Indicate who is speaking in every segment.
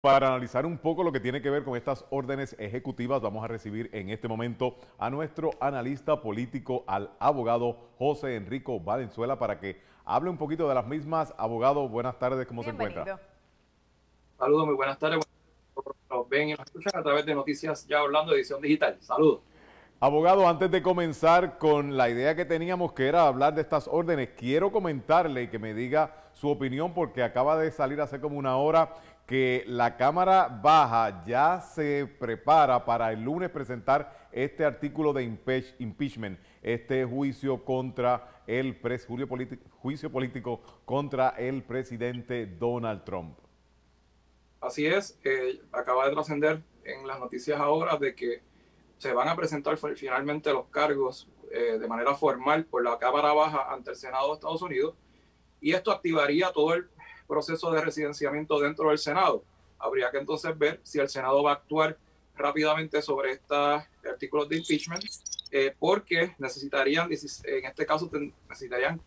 Speaker 1: Para analizar un poco lo que tiene que ver con estas órdenes ejecutivas, vamos a recibir en este momento a nuestro analista político, al abogado José Enrico Valenzuela, para que hable un poquito de las mismas. Abogado, buenas tardes, ¿cómo se encuentra?
Speaker 2: Saludos, muy buenas tardes. Nos ven y nos escuchan a través de Noticias Ya Hablando, edición digital. Saludos.
Speaker 1: Abogado, antes de comenzar con la idea que teníamos que era hablar de estas órdenes, quiero comentarle y que me diga su opinión porque acaba de salir hace como una hora que la Cámara Baja ya se prepara para el lunes presentar este artículo de impeachment, este juicio contra el juicio político contra el presidente Donald Trump.
Speaker 2: Así es, eh, acaba de trascender en las noticias ahora de que se van a presentar finalmente los cargos eh, de manera formal por la Cámara Baja ante el Senado de Estados Unidos y esto activaría todo el proceso de residenciamiento dentro del Senado. Habría que entonces ver si el Senado va a actuar rápidamente sobre estos artículos de impeachment eh, porque necesitarían, en este caso necesitarían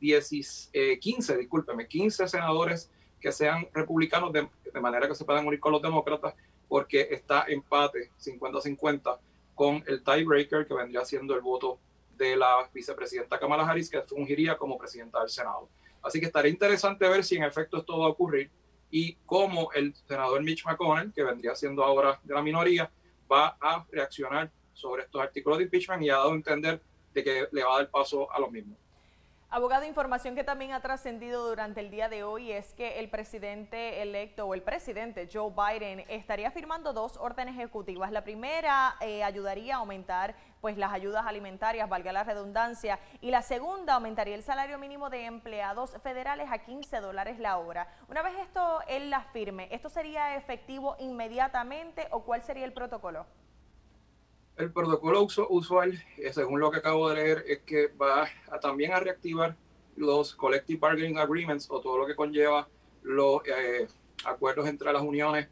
Speaker 2: 10, 15, discúlpeme, 15 senadores que sean republicanos de, de manera que se puedan unir con los demócratas porque está empate 50-50 con el tiebreaker que vendría siendo el voto de la vicepresidenta Kamala Harris, que fungiría como presidenta del Senado. Así que estaría interesante ver si en efecto esto va a ocurrir y cómo el senador Mitch McConnell, que vendría siendo ahora de la minoría, va a reaccionar sobre estos artículos de impeachment y ha dado a entender de que le va a dar paso a los mismos.
Speaker 3: Abogado, información que también ha trascendido durante el día de hoy es que el presidente electo o el presidente Joe Biden estaría firmando dos órdenes ejecutivas. La primera eh, ayudaría a aumentar pues las ayudas alimentarias, valga la redundancia, y la segunda aumentaría el salario mínimo de empleados federales a 15 dólares la hora. Una vez esto él la firme, ¿esto sería efectivo inmediatamente o cuál sería el protocolo?
Speaker 2: El protocolo usual, eh, según lo que acabo de leer, es que va a, también a reactivar los collective bargaining agreements o todo lo que conlleva los eh, acuerdos entre las uniones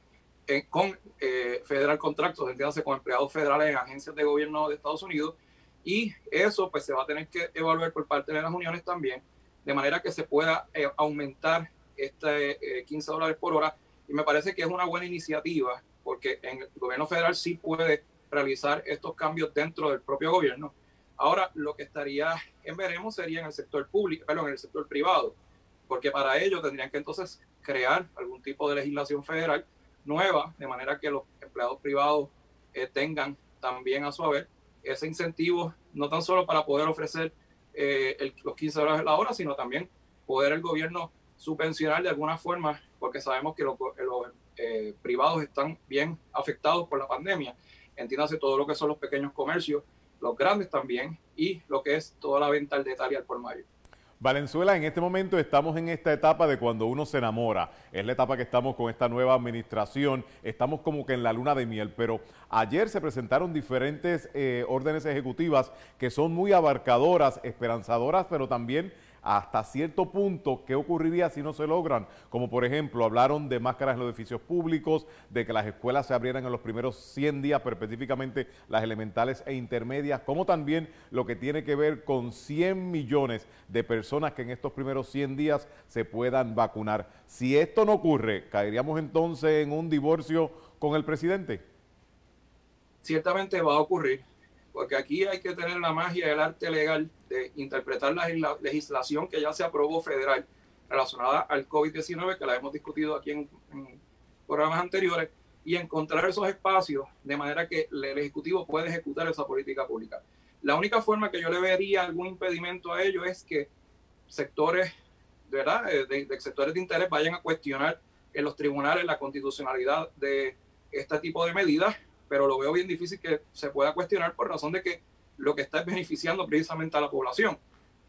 Speaker 2: con eh, federal contractos, entiéndase con empleados federales en agencias de gobierno de Estados Unidos. Y eso pues se va a tener que evaluar por parte de las uniones también, de manera que se pueda aumentar este 15 dólares por hora. Y me parece que es una buena iniciativa, porque en el gobierno federal sí puede realizar estos cambios dentro del propio gobierno. Ahora, lo que estaría en veremos sería en el sector público, perdón, en el sector privado, porque para ello tendrían que entonces crear algún tipo de legislación federal nueva, de manera que los empleados privados eh, tengan también a su haber ese incentivo, no tan solo para poder ofrecer eh, los 15 dólares la hora, sino también poder el gobierno subvencionar de alguna forma, porque sabemos que los, eh, privados están bien afectados por la pandemia entiéndase todo lo que son los pequeños comercios, los grandes también, y lo que es toda la venta al detalle al por mayo.
Speaker 1: Valenzuela, en este momento estamos en esta etapa de cuando uno se enamora. Es la etapa que estamos con esta nueva administración. Estamos como que en la luna de miel. Pero ayer se presentaron diferentes eh, órdenes ejecutivas que son muy abarcadoras, esperanzadoras, pero también hasta cierto punto qué ocurriría si no se logran, como por ejemplo hablaron de máscaras en los edificios públicos, de que las escuelas se abrieran en los primeros 100 días, pero específicamente las elementales e intermedias, como también lo que tiene que ver con 100 millones de personas que en estos primeros 100 días se puedan vacunar. Si esto no ocurre, ¿caeríamos entonces en un divorcio con el presidente?
Speaker 2: Ciertamente va a ocurrir porque aquí hay que tener la magia del arte legal de interpretar la legislación que ya se aprobó federal relacionada al COVID-19, que la hemos discutido aquí en, programas anteriores, y encontrar esos espacios de manera que el Ejecutivo pueda ejecutar esa política pública. La única forma que yo le vería algún impedimento a ello es que sectores, ¿verdad? Eh, de, de sectores de interés vayan a cuestionar en los tribunales la constitucionalidad de este tipo de medidas pero lo veo bien difícil que se pueda cuestionar por razón de que lo que está es beneficiando precisamente a la población.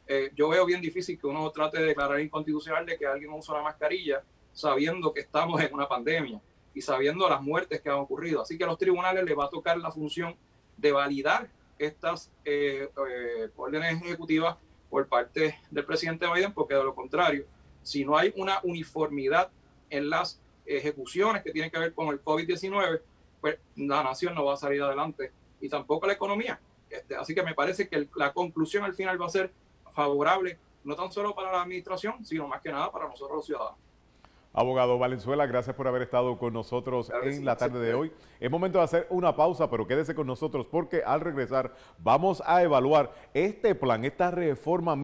Speaker 2: Eh, yo veo bien difícil que uno trate de declarar inconstitucional de que alguien usa una mascarilla sabiendo que estamos en una pandemia y sabiendo las muertes que han ocurrido. Así que a los tribunales les va a tocar la función de validar estas eh, eh, órdenes ejecutivas por parte del presidente Biden, porque de lo contrario, si no hay una uniformidad en las ejecuciones que tienen que ver con el COVID-19, pues la nación no va a salir adelante y tampoco la economía. Este, así que me parece que la conclusión al final va a ser favorable, no tan solo para la administración, sino más que nada para nosotros los ciudadanos.
Speaker 1: Abogado Valenzuela, gracias por haber estado con nosotros en la tarde de hoy. Es momento de hacer una pausa, pero quédese con nosotros porque al regresar vamos a evaluar este plan, esta reforma